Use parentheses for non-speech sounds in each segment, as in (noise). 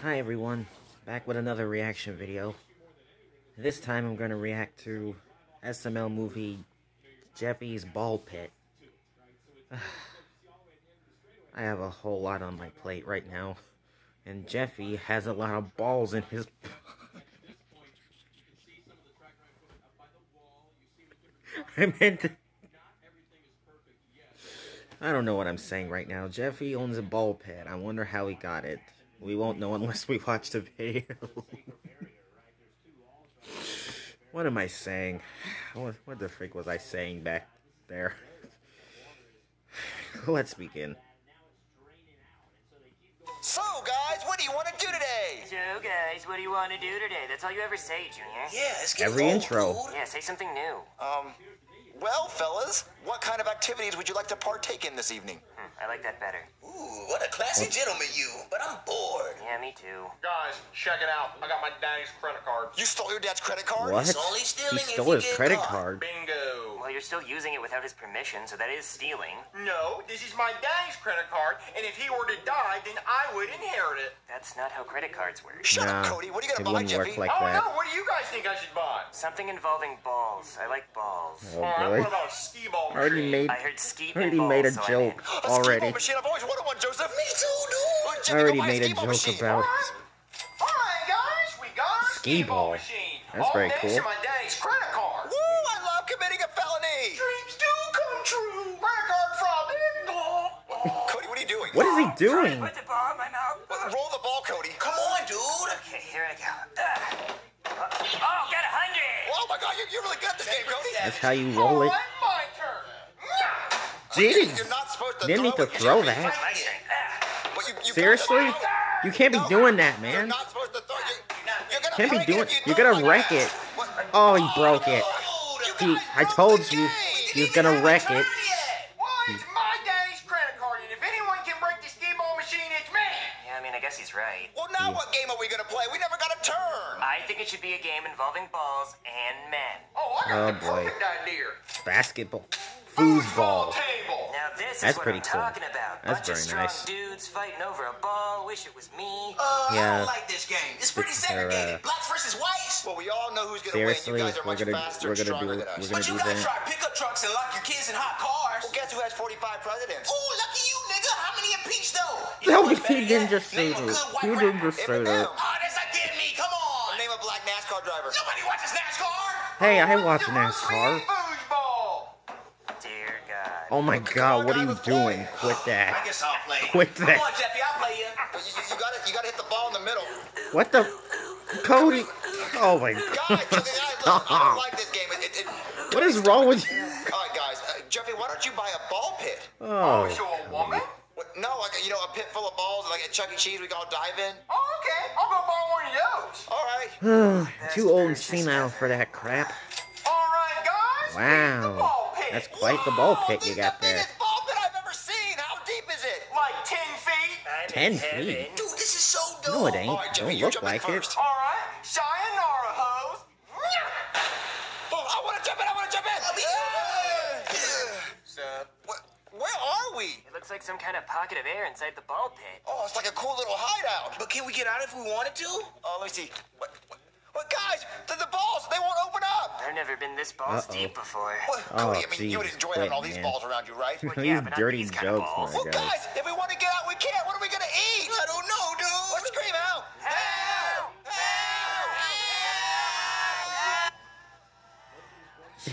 Hi everyone, back with another reaction video. This time I'm going to react to SML movie Jeffy's Ball Pit. (sighs) I have a whole lot on my plate right now, and Jeffy has a lot of balls in his... (laughs) I meant to... I don't know what I'm saying right now. Jeffy owns a ball pit. I wonder how he got it. We won't know unless we watch the video. what am I saying? What, what the freak was I saying back there? (laughs) Let's begin. So, guys, what do you want to do today? So, guys, what do you want to do today? That's all you ever say, Junior. Yeah, it's getting Every old, intro. dude. Yeah, say something new. Um, well, fellas, what kind of activities would you like to partake in this evening? Hmm, I like that better. Ooh, what a classy gentleman you. But I'm bored. Yeah, me too. Guys, check it out. I got my daddy's credit card. You stole your dad's credit card? What? only He stealing if stole you his credit caught. card. Bingo. Well, you're still using it without his permission, so that is stealing. No, this is my daddy's credit card, and if he were to die, then I would inherit it. That's not how credit cards work. Shut Nah, up, Cody. What are you gonna buy, wouldn't work Jeffy? like oh that. no, what do you guys think I should buy? Something involving balls. I like balls. Oh Alright, boy. what about a skee ball I already made, I heard skeet I already and made a balls, so I'm in. joke A already. skee-ball machine. I've always wanted one, Joseph. Me too, dude. Jeffy, I already made a skee-ball joke machine. about Alright, guys, we got a Skee skee ball ball. machine. That's All very thanks cool. to my daddy's credit card. Woo! I love committing a felony. Dreams do come true. Credit card fraud. Cody, what are you doing? What is he doing? Put the ball in my mouth. Well, Roll the ball, Cody. Come on, dude. Okay, here I go. Ugh. Oh, got a hundred! Oh my God, you're, you're really good at this game, Cody. That's how you roll it. Alright, my turn. Jeez! You're not supposed to Didn't need to it, throw Jeffy. that. My turn. But you, you Seriously? gotta- You can't be No, doing that, You're man. not supposed to throw. You, you're gonna Can't be break it doing. if you You're gonna like wreck that. it. What? Oh, he broke it. You He, I told the you game. he was gonna wreck it. Well, my daddy's credit card, and if anyone can break the skee ball machine, it's me. Yeah, I mean, I guess he's right. Well, now what game are we gonna play? We never got a turn. I think it should be a game involving balls and men. Oh, I got Oh, the boy. perfect idea. Basketball, Foosball foosball. table. Now this That's is what pretty I'm cool. talking about. That's Bunch very of nice. dudes fighting over a ball. Wish it was me. Uh, I Yeah. don't like this game. It's pretty This is our, segregated. uh, Blacks versus whites. Well, we all know who's gonna Seriously, win. You guys are we're much gonna faster we're and gonna stronger do than us. we're gonna But you do guys that. drive pickup trucks and lock your kids in hot cars. Well, guess who has 45 presidents? Ooh, lucky you, nigga. How many impeached though? (laughs) You No, know what's he better didn't just say Name a that. good white He didn't just say Eminem. that. Oh, that's not getting me. Come on. Name a black NASCAR driver. Nobody watches NASCAR. Hey, I watch The NASCAR. Foosball. Dear God. Oh my God, what are you doing? Quit that! I that. guess I'll play. (laughs) Quit that. Come on, Jeffy. I'll play you. But you, you, you gotta you gotta hit the ball in the middle. What the? Cody. Oh my Guys, God. guys, I don't (laughs) like this game. It, it, it, What is wrong with you? all right, guys. Uh, Jeffy, why don't you buy a ball pit? Oh. So a woman? What, no, like you know, a pit full of balls, like at Chuck E. Cheese, we can all dive in. Oh, okay. I'll go buy one of those. All right. (sighs) Too old and senile for that crap. All right, guys. Wow. The ball pit. That's quite the ball pit you is got the there. biggest ball pit I've ever seen. How deep is it? like 10 feet. I'm 10 feet. heaven. Dude, this is so dope. No, it ain't. All right, Jeffy, Don't you look jump in like it. first. All right. Sayonara, hose. Oh, I want to jump in. I want to jump in. me Uh, what, where are we? It looks like some kind of pocket of air inside the ball pit. Oh, it's like a cool little hideout. But can we get out if we wanted to? Oh, let me see. Never been this balls Uh-oh. deep before. What, Oh, Cody, I mean, you would enjoy quit, having all these man. balls around you, right? Well, (laughs) These yeah, but dirty these kind of jokes, balls. well, guys. guys, if we want to get out, we can't. What are we going to eat? I don't know, dude. Let's scream out. Help!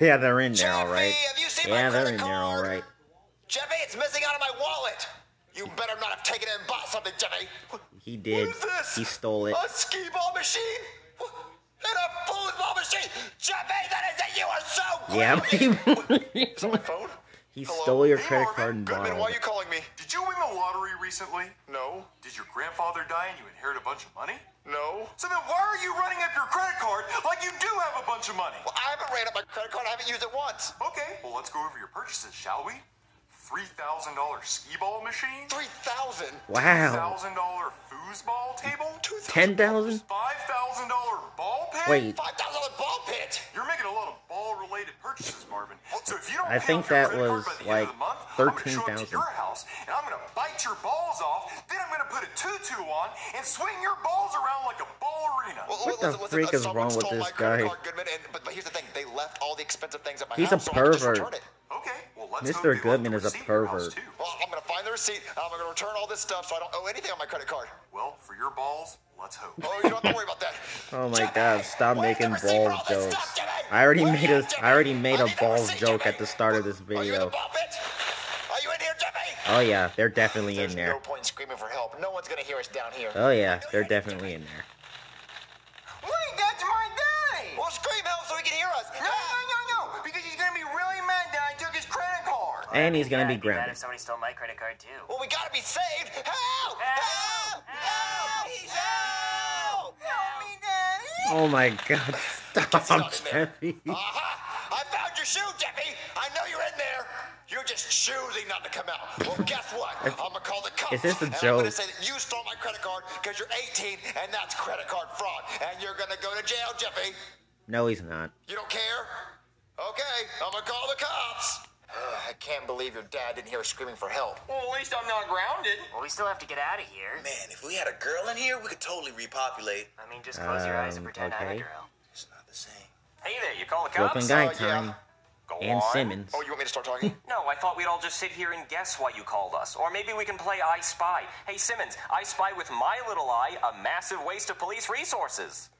Yeah, they're in there, all right. Jeffy, have you seen Yeah, my they're credit in there, all card? right. Jeffy, it's missing out of my wallet. You better not have taken it and bought something, Jeffy. He did. What is this? He stole it. A skee ball machine? What? And a foosball machine? Jeffy, that is it. You are so Yeah, he, (laughs) Is that my phone? he Hello? stole your Hey, credit Marvin. card and Goodman, bought why are you calling me? Did you win the lottery recently? No. Did your grandfather die and you inherit a bunch of money? No. So then why are you running up your credit card like you do have a bunch of money? Well, I haven't ran up my credit card. I haven't used it once. Okay, well let's go over your purchases, shall we? $3,000 skee ball machine? 3000 Wow. $2,000 foosball table? Ten thousand? $5,000 ball pit? Wait, $5,000 purchases, Marvin. So if you don't I think that was by the end like of the month, I'm gonna show up to 13,000. your and I'm gonna bite your balls off. Then I'm gonna put a tutu on and swing your balls around like a ballerina. Well, What the listen, listen, freak uh, is wrong with this guy? card, Goodman, and, but, but here's the thing: they left all the expensive things at my He's a house, so I pervert. return it. Okay, well let's Mr. hope they left Goodman is a receipt in your house, pervert. Well, I'm gonna find the receipt. I'm gonna return all this stuff, so I don't owe anything on my credit card. Well, for your balls, let's hope. Oh, you don't have to worry about that. (laughs) Oh my Jimmy, god, stop making balls all jokes. stuff, I already Where made are a you, I already made I a need the balls joke Jimmy. at the start of this Are you in the video. Are you in here, Jimmy? Oh yeah, they're definitely There's in there. no point in screaming for help. No one's gonna hear us down here. Oh yeah, they're definitely in there. Wait, that's my day! Well, scream help so he can hear us. No, no, no, no! Because he's gonna be really mad that I took his credit card. And he's gonna Yeah, be I'd mad grounded. if somebody stole my credit card too. Well, we gotta be saved. Help! Help! Help! Help! Help me, Daddy! Oh my god, (laughs) Get stop, stuck in there. Jeffy. Aha! I found your shoe, Jeffy. I know you're in there. You're just choosing not to come out. Well, guess what? (laughs) I'm gonna call the cops. Is this a and I'm joke? gonna say that you stole my credit card because you're 18 and that's credit card fraud. And you're gonna go to jail, Jeffy. No, he's not. You don't care? Okay, I'm gonna call the cops. I can't believe your dad didn't hear us screaming for help. Well, at least I'm not grounded. Well, we still have to get out of here. Man, if we had a girl in here, we could totally repopulate. I mean, just close your eyes and Um, pretend I'm a girl. It's not the same. Hey there, you call the Broken cops? guy Uh, yeah. Go And on. Simmons. Oh, you want me to start talking? (laughs) No, I thought we'd all just sit here and guess why you called us. Or maybe we can play I Spy. Hey, Simmons, I spy with my little eye a massive waste of police resources.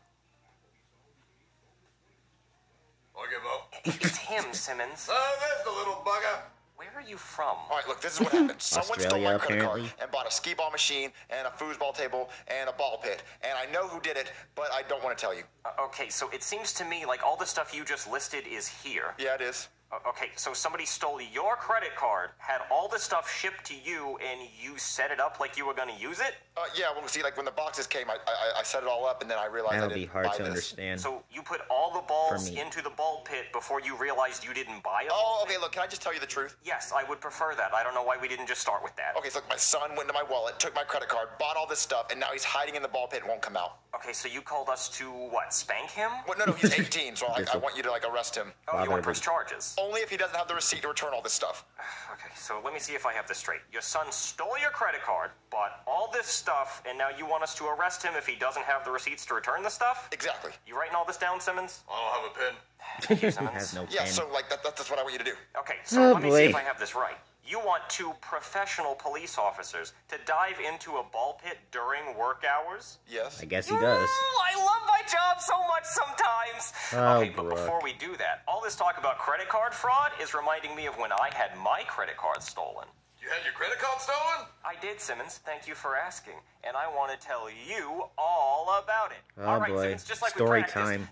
I give up. It's him, Simmons. Oh, there's the little bugger. Where are you from? All right, look, this is what happened. (laughs) Someone stole my credit apparently. card and bought a skee ball machine and a foosball table and a ball pit. And I know who did it, but I don't want to tell you. Uh, okay, so it seems to me like all the stuff you just listed is here. Yeah, it is. Uh, okay, so somebody stole your credit card, had all the stuff shipped to you, and you set it up like you were going to use it? Uh, yeah, well, see, like when the boxes came, I, I, I set it all up, and then I realized I That'll didn't be hard to this. understand. So you put all the balls into the ball pit before you realized you didn't buy it? Oh, okay. Look, can I just tell you the truth? Yes, I would prefer that. I don't know why we didn't just start with that. Okay, so look, my son went into my wallet, took my credit card, bought all this stuff, and now he's hiding in the ball pit and won't come out. Okay, so you called us to what? Spank him? What? No, no, he's (laughs) 18, so I, I want you to like arrest him. Oh, you want to Father press charges? Only if he doesn't have the receipt to return all this stuff. (sighs) Okay, so let me see if I have this straight. Your son stole your credit card, bought all this stuff, and now you want us to arrest him if he doesn't have the receipts to return the stuff? Exactly. You writing all this down, Simmons? I don't have a pen. (sighs) Thank you, (laughs) he Simmons. has no Yeah, so like that, that, that's what I want you to do. Okay, so Oh, let me see if. I have this right. You want two professional police officers to dive into a ball pit during work hours? Yes. I guess he does. I love my job so much sometimes. Oh, okay, but before we do that, all this talk about credit card fraud is reminding me of when I had my credit card stolen. You had your credit card stolen? I did, Simmons. Thank you for asking. And I want to tell you all about it. Oh, all right, boy. Simmons, just like Story we practiced. time.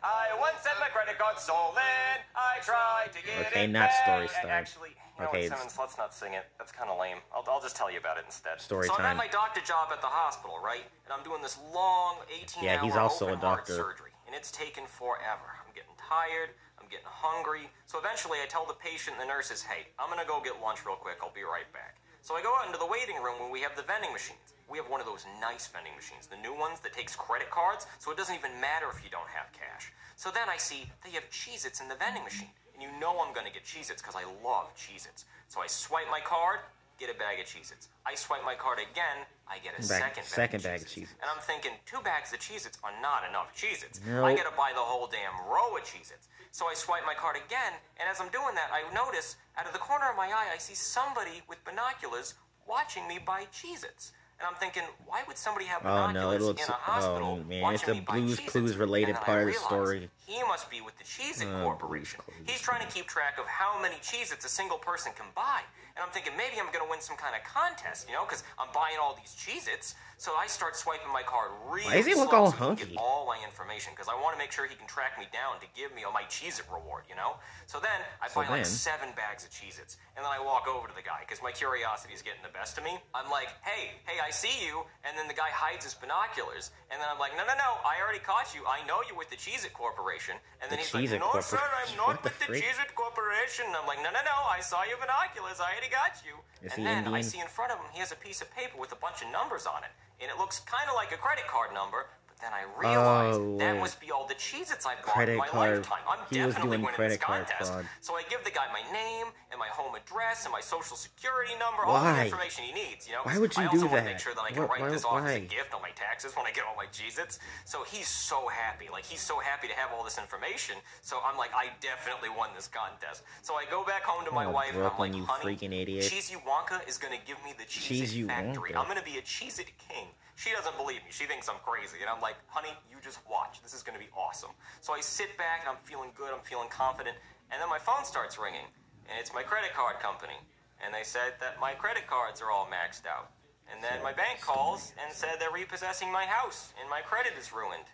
I once had my credit card stolen. I tried to get Okay, it not back. story A- time. Actually, you know Okay, what, Simmons, let's not sing it. That's kind of lame. I'll, I'll just tell you about it instead. Story so I'm at my doctor job at the hospital, right? And I'm doing this long 18 Yeah, hour he's also a open heart doctor. surgery. And it's taken forever. I'm getting tired. Getting hungry. So eventually I tell the patient and the nurses, hey, I'm going to go get lunch real quick. I'll be right back. So I go out into the waiting room where we have the vending machines. We have one of those nice vending machines, the new ones that takes credit cards, so it doesn't even matter if you don't have cash. So then I see they have Cheez Its in the vending machine. And you know I'm going to get Cheez Its because I love Cheez Its. So I swipe my card, get a bag of Cheez Its. I swipe my card again, I get a Bag- second, second bag of Cheez-Its. Cheez-Its. And I'm thinking, two bags of Cheez Its are not enough Cheez Its. No. I gotta buy the whole damn row of Cheez Its. So I swipe my card again, and as I'm doing that, I notice out of the corner of my eye, I see somebody with binoculars watching me buy Cheez Its. And I'm thinking, why would somebody have Oh, binoculars no, it looks- in a hospital oh, man, watching it's a me buy Blue's? Clues related And then I part of the story. He must be with the Cheez It Oh, Corporation. He's trying to keep track of how many Cheez Its a single person can buy. And I'm thinking maybe I'm going to win some kind of contest, you know, because I'm buying all these Cheez Its. So I start swiping my card really Why does he look all so he get all my information because I want to make sure he can track me down to give me all my Cheez It reward, you know? So then I So buy like seven bags of Cheez Its. And then I walk over to the guy because my curiosity is getting the best of me. I'm like, hey, hey, I see you. And then the guy hides his binoculars. And then I'm like, no, no, no, I already caught you. I know you're with the Cheez It Corporation. And then The he's like, no, sir, I'm not the with the freak? Cheez It Corporation. And I'm like, no, no, no, I saw your binoculars. I already got you. Is and he then I see in front of him, he has a piece of paper with a bunch of numbers on it. And it looks kind of like a credit card number, Then I oh, realized Oh, that must be all the Cheez-Its I bought Credit in my card- lifetime. I'm he was definitely doing winning credit this card contest. fraud. So I give the guy my name and my home address and my social security number, all the information he needs. You know, Why would you I also do want to that? make sure that I can Why- write why- this off as a gift on my taxes when I get all my Cheez-Its. So he's so happy. Like he's so happy to have all this information. So I'm like, I definitely won this contest. So I go back home to my Oh, wife and I'm like, you honey, freaking idiot." Cheesy Wonka is gonna give me the Cheez-It Cheesy factory. Wonka. I'm gonna be a Cheez-It king. She doesn't believe me. She thinks I'm crazy. And I'm like, honey, you just watch. This is going to be awesome. So I sit back and I'm feeling good. I'm feeling confident. And then my phone starts ringing. And it's my credit card company. And they said that my credit cards are all maxed out. And then my bank calls and said they're repossessing my house and my credit is ruined.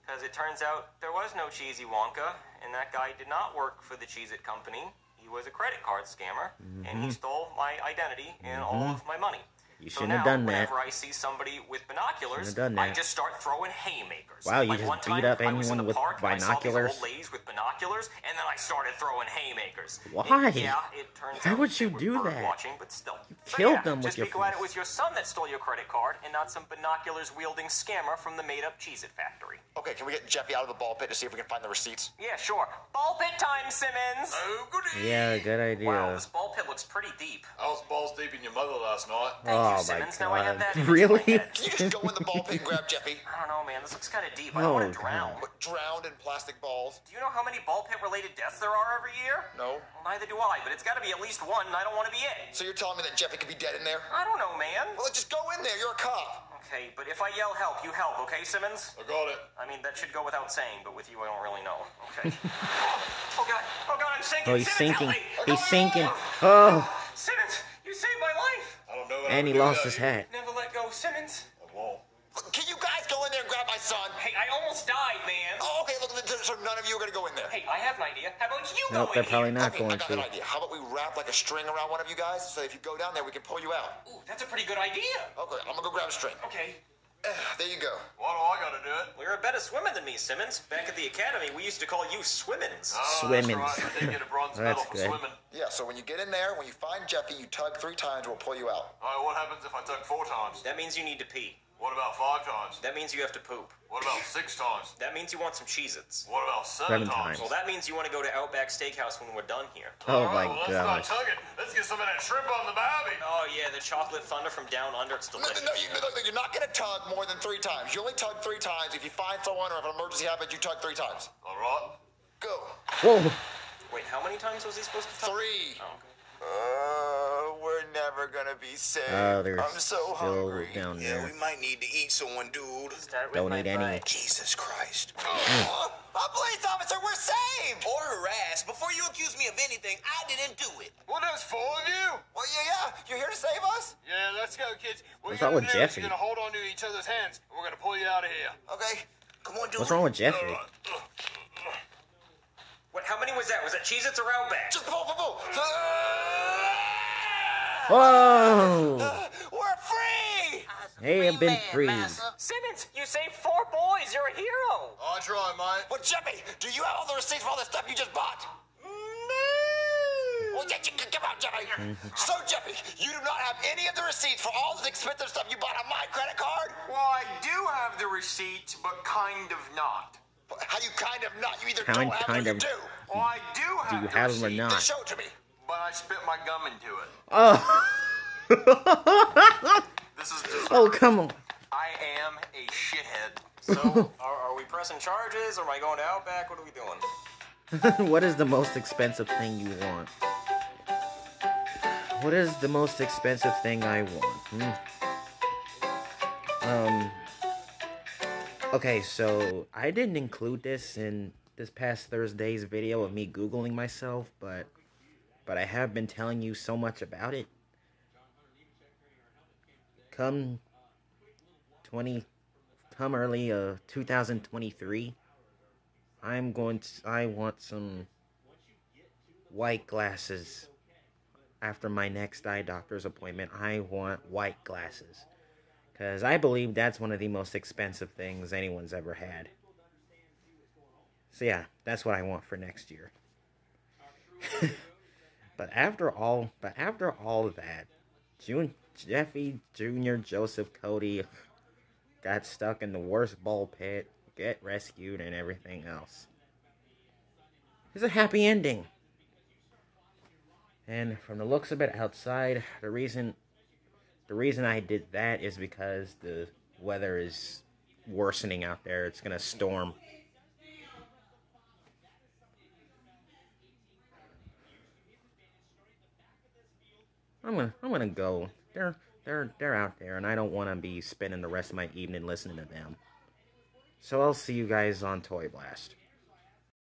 Because it turns out there was no Cheesy Wonka, and that guy did not work for the Cheez It Company. He was a credit card scammer, and he mm-hmm. stole my identity and all mm-hmm. of my money. You so shouldn't now, have done that. whenever I see somebody with binoculars, Shouldn't have done I that. just start throwing haymakers. Wow, you like just one beat time, up I was in anyone the with park and I saw these binoculars? old ladies with binoculars, and then I started throwing haymakers. Why? It- yeah, it turns Why out would you they were do bird that? Watching, but still. So killed yeah, them with just your be glad it fist. was your son that stole your credit card and not some binoculars wielding scammer from the made up Cheez It factory. Okay, can we get Jeffy out of the ball pit to see if we can find the receipts? Yeah, sure. Ball pit time, Simmons! Oh, goody. Yeah, good idea. Wow, this ball pit looks pretty deep. I was balls deep in your mother last night. Thank Oh Oh you, my Simmons. Now I have that image in my Really? Can you just go in the ball pit and grab Jeffy? I don't know, man. This looks kind of deep. I don't want Oh, to drown. God. Drowned in plastic balls? Do you know how many ball pit related deaths there are every year? No. Well, neither do I, but it's got to be at least one, and I don't want to be it. So you're telling me that Jeffy could be dead in there? I don't know, man. Well, just go in there. You're a cop. Okay, but if I yell help, you help, okay, Simmons? I got it. I mean, that should go without saying, but with you, I don't really know. Okay. (laughs) oh god! Oh god! I'm sinking. Oh, he's Simmons, sinking. help me! He's Oh, sinking. oh, Oh, Simmons, you saved my life. I don't know and he lost his hat. Never let go, Simmons. I won't. Can you guys go in there and grab my son? Hey, I almost died, man. Oh, okay, look, so none of you are gonna go in there. Hey, I have an idea. How about you Nope, go they're in probably here? not okay, going I got an idea. How about we wrap like a string around one of you guys so if you go down there, we can pull you out? Ooh, that's a pretty good idea. Okay, I'm gonna go grab a string. Okay. (sighs) There you go. Why do I gotta do it? Well, you're a better swimmer than me, Simmons. Back at the academy, we used to call you Swimmins. Oh, Swimmins. That's right. I did get a bronze (laughs) That's medal for good. swimming. Yeah, so when you get in there, when you find Jeffy, you tug three times, we'll pull you out. All right, what happens if I tug four times? That means you need to pee. What about five times? That means you have to poop. What about six times? That means you want some Cheez-Its. What about seven, Seven times. Well, that means you want to go to Outback Steakhouse when we're done here. Oh All right, my well, let's gosh. not tug it. Let's get some of that shrimp on the barbie. Oh yeah, the chocolate thunder from down under. It's No, no, delicious. no, you, no, no, you're not gonna tug more than three times. You only tug three times. If you find someone or if an emergency happens, you tug three times. All right. Go. Whoa. Wait, how many times was he supposed to tug? Three. Oh, okay. Uh, we're never gonna be safe. Oh, they're I'm so still hungry. down yeah, there. we might need to eat someone, dude. Start with Don't my eat any. butt. Jesus Christ. Mm. (gasps) Oh, a police officer, we're saved! Or harass. Before you accuse me of anything, I didn't do it. Well, there's four of you. Well, yeah, yeah. You're here to save us? Yeah, let's go, kids. What What's you're wrong gonna with do is Jeffy? You're gonna hold on to each other's hands, and we're gonna pull you out of here. Okay. Come on, dude. What's wrong with Jeffrey? All right. What? How many was that? Was that Cheez-Its or Outback? Just pull, pull, pull. Ah! Whoa. Oh. (laughs) We're free! Hey, I've been free. Simmons, you saved four boys. You're a hero. I try, mate. Well, Jeffy, do you have all the receipts for all the stuff you just bought? No. Well, yeah, you- come on, Jeffy. Mm-hmm. so, Jeffy, you do not have any of the receipts for all the expensive stuff you bought on my credit card? Well, I do have the receipts, but kind of not. How do you kind of not? You either Kind- don't have kind them or of. you do. Well, I do have Do you the have them or receipt, Then not? show it to me. But I spit my gum into it. Oh. (laughs) This is just, oh, come on. I am a shithead. So, (laughs) are, are we pressing charges? Or am I going to Outback? What are we doing? (laughs) what is the most expensive thing you want? What is the most expensive thing I want? Hmm. Um. Okay, so I didn't include this in this past Thursday's video of me googling myself, but but I have been telling you so much about it. Come 20 come early uh 2023 I'm going to I want some white glasses after my next eye doctor's appointment. I want white glasses cuz I believe that's one of the most expensive things anyone's ever had. So yeah, that's what I want for next year. (laughs) but after all, but after all of that, June Jeffy Jr. Joseph Cody got stuck in the worst ball pit, get rescued, and everything else. It's a happy ending. And from the looks of it outside, the reason the reason I did that is because the weather is worsening out there. It's gonna storm. I'm gonna I'm gonna go. They're they're they're out there and I don't wanna be spending the rest of my evening listening to them. So I'll see you guys on Toy Blast.